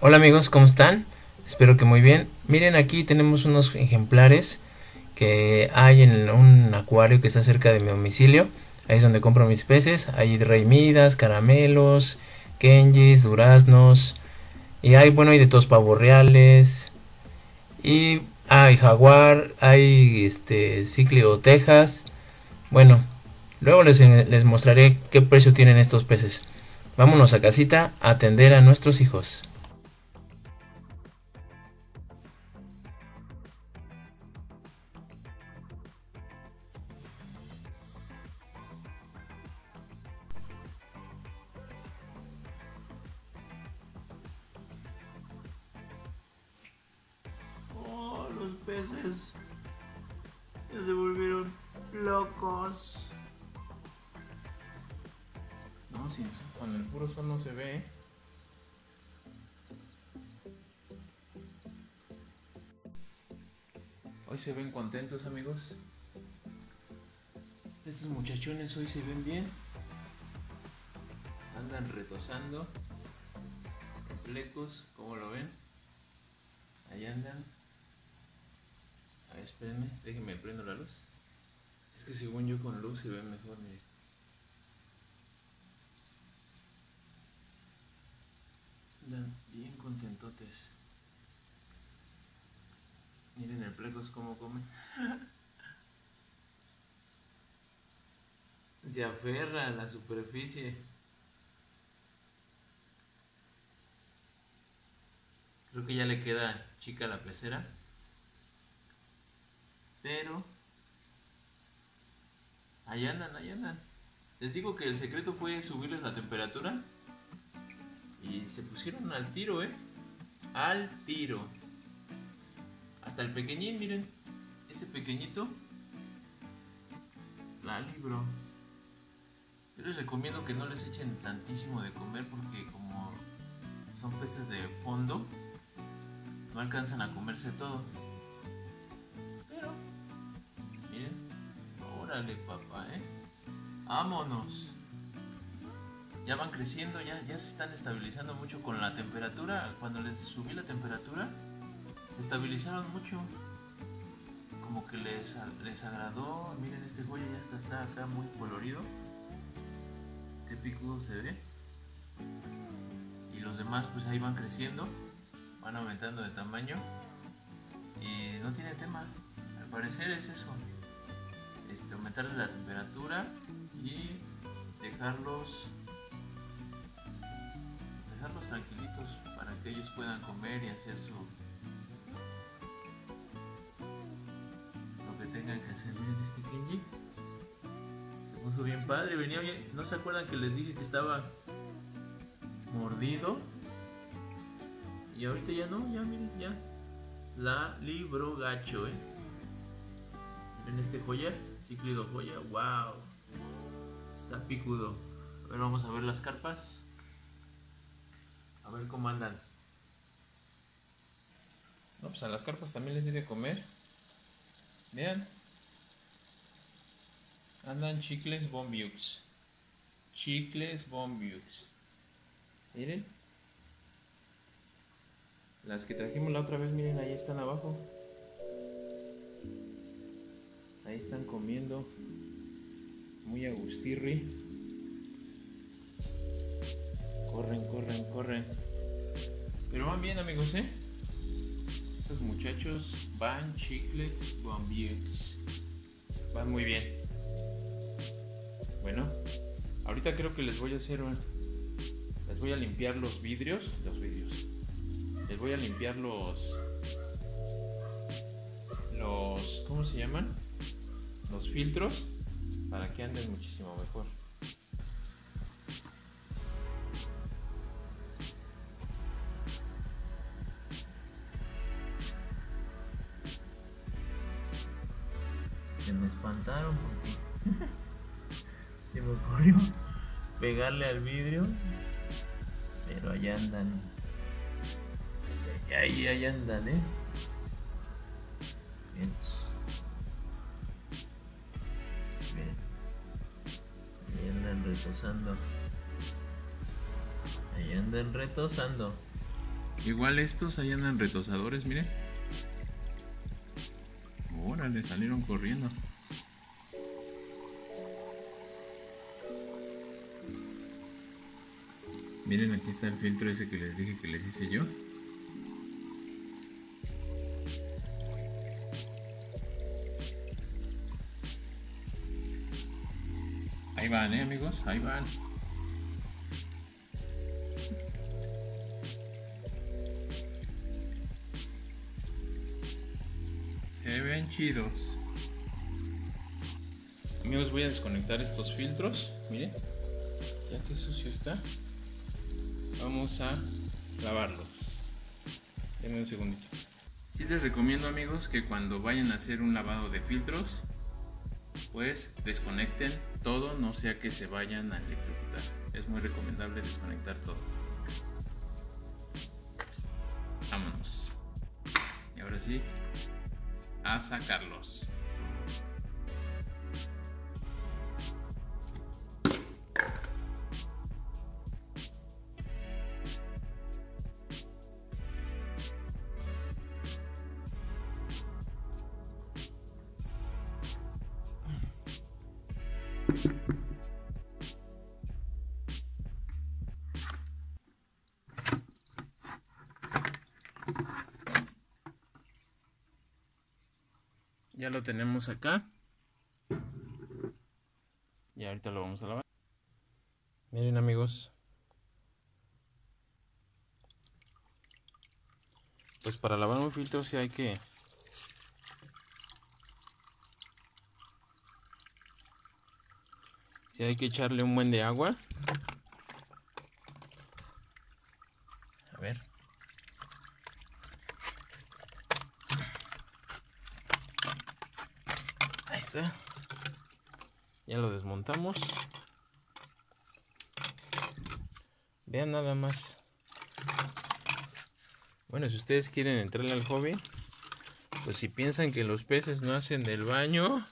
Hola amigos, ¿cómo están? Espero que muy bien. Miren aquí tenemos unos ejemplares que hay en un acuario que está cerca de mi domicilio. Ahí es donde compro mis peces. Hay reimidas, caramelos, kenjis, duraznos. Y hay, bueno, hay de todos pavos reales. Y hay jaguar, hay este ciclio tejas. Bueno, luego les, les mostraré qué precio tienen estos peces. Vámonos a casita a atender a nuestros hijos. veces se volvieron locos. No, sin sol, con el puro sol no se ve. Hoy se ven contentos, amigos. Estos muchachones hoy se ven bien. Andan retosando. Plecos, como lo ven. Ahí andan espérenme, déjenme prendo la luz. Es que según yo con luz se ve mejor, miren. Dan bien contentotes. Miren el plecos cómo come. se aferra a la superficie. Creo que ya le queda chica la pecera. Pero. Ahí andan, ahí andan. Les digo que el secreto fue subirles la temperatura. Y se pusieron al tiro, ¿eh? Al tiro. Hasta el pequeñín, miren. Ese pequeñito. La libro. Yo les recomiendo que no les echen tantísimo de comer porque como son peces de fondo, no alcanzan a comerse todo. Órale, papá, ¿eh? Vámonos. Ya van creciendo, ya, ya se están estabilizando mucho con la temperatura. Cuando les subí la temperatura, se estabilizaron mucho. Como que les, les agradó. Miren, este joya ya está, está acá muy colorido. Qué picudo se ve. Y los demás pues ahí van creciendo. Van aumentando de tamaño. Y no tiene tema. Al parecer es eso este, aumentarle la temperatura y dejarlos dejarlos tranquilitos para que ellos puedan comer y hacer su lo que tengan que hacer. Miren este Kenji se puso bien padre venía bien. No se acuerdan que les dije que estaba mordido y ahorita ya no ya miren ya. La libro gacho eh en este collar. Cíclido Goya, wow. Está picudo. A ver, vamos a ver las carpas. A ver cómo andan. No, pues a las carpas también les di de comer. Vean. Andan chicles bombiux. Chicles bombiux. Miren. Las que trajimos la otra vez, miren, ahí están abajo. Ahí están comiendo. Muy agustirri. Corren, corren, corren. Pero van bien amigos, ¿eh? Estos muchachos van chiclets, van bien. Van muy bien. Bueno, ahorita creo que les voy a hacer... Les voy a limpiar los vidrios. Los vidrios. Les voy a limpiar los... Los... ¿Cómo se llaman? los filtros para que anden muchísimo mejor. Se me espantaron porque se me ocurrió pegarle al vidrio, pero allá andan. Ahí, allá andan, eh. Bien. retosando. Ahí andan retosando. Igual estos ahí andan retosadores, miren. Órale, salieron corriendo. Miren, aquí está el filtro ese que les dije que les hice yo. Ahí van, eh, amigos, ahí van. Se ven chidos. Amigos, voy a desconectar estos filtros. Miren, ya que sucio está. Vamos a lavarlos. En un segundito. Sí les recomiendo amigos que cuando vayan a hacer un lavado de filtros, pues desconecten todo, no sea que se vayan a electrocutar. Es muy recomendable desconectar todo. Vámonos. Y ahora sí, a sacarlos. Ya lo tenemos acá. Y ahorita lo vamos a lavar. Miren amigos. Pues para lavar un filtro sí hay que Si hay que echarle un buen de agua. A ver. Ahí está. Ya lo desmontamos. Vean nada más. Bueno, si ustedes quieren entrarle al hobby, pues si piensan que los peces no hacen del baño,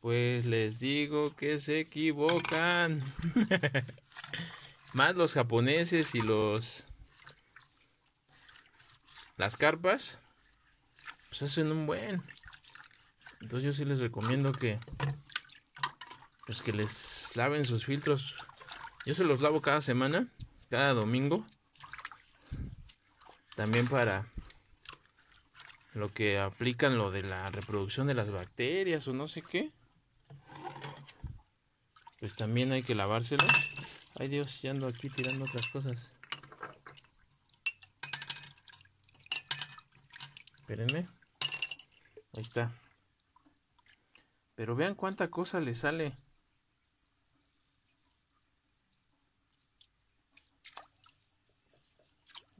pues les digo que se equivocan. Más los japoneses y los... Las carpas. Pues hacen un buen. Entonces yo sí les recomiendo que... Pues que les laven sus filtros. Yo se los lavo cada semana. Cada domingo. También para lo que aplican lo de la reproducción de las bacterias o no sé qué pues también hay que lavárselo. Ay Dios, ya ando aquí tirando otras cosas. Espérenme. Ahí está. Pero vean cuánta cosa le sale.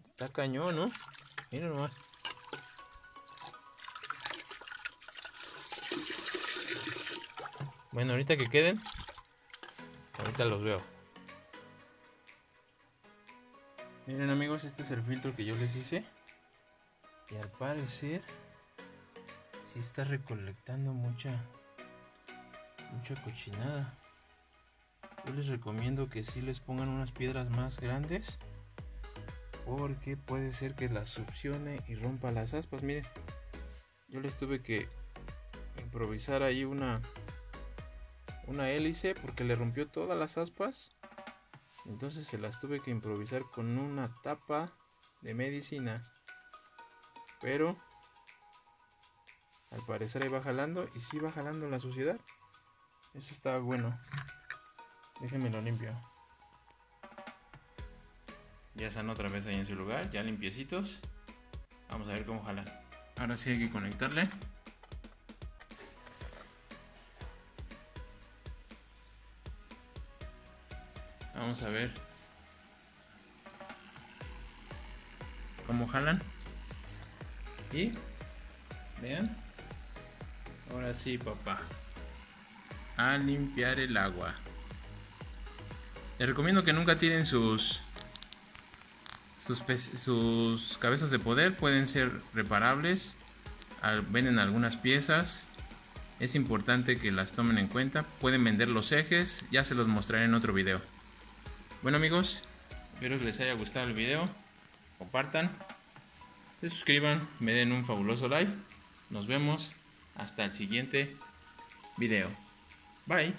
Está cañón, ¿no? Miren nomás. Bueno, ahorita que queden, Ahorita los veo. Miren amigos, este es el filtro que yo les hice. Y al parecer sí está recolectando mucha mucha cochinada. Yo les recomiendo que sí les pongan unas piedras más grandes. Porque puede ser que las succione y rompa las aspas. Miren, yo les tuve que improvisar ahí una una hélice porque le rompió todas las aspas. Entonces se las tuve que improvisar con una tapa de medicina. Pero al parecer ahí va jalando y si va jalando la suciedad. Eso está bueno. Déjenme lo limpio. Ya están otra vez ahí en su lugar, ya limpiecitos. Vamos a ver cómo jalan. Ahora sí hay que conectarle. Vamos a ver cómo jalan. Y vean. Ahora sí, papá. A limpiar el agua. Les recomiendo que nunca tiren sus sus, cabezas de poder. Pueden ser reparables. Venden algunas piezas. Es importante que las tomen en cuenta. Pueden vender los ejes. Ya se los mostraré en otro video. Bueno amigos, espero que les haya gustado el video. compartan, se suscriban, me den un fabuloso like. Nos vemos hasta el siguiente video. Bye.